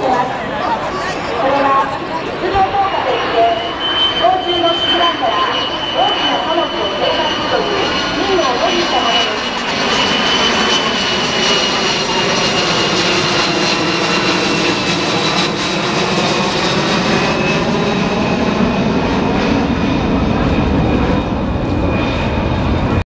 起来